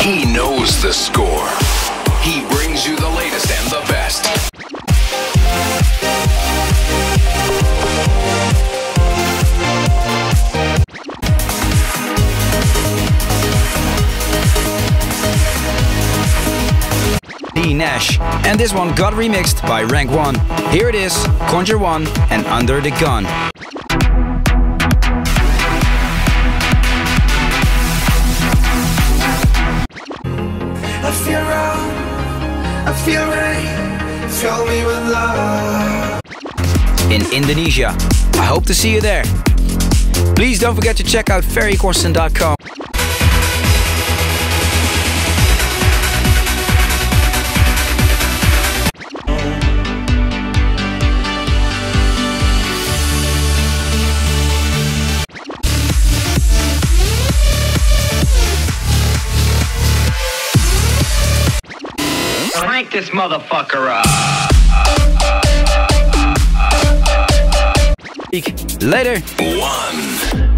He knows the score. He brings you the latest and the best. D Nash. And this one got remixed by Rank 1. Here it is, Conjure One and Under the Gun. Feel wrong, I feel right. Fill me with love. in Indonesia. I hope to see you there. Please don't forget to check out ferrycorsten.com. Crank this motherfucker up. Later. One.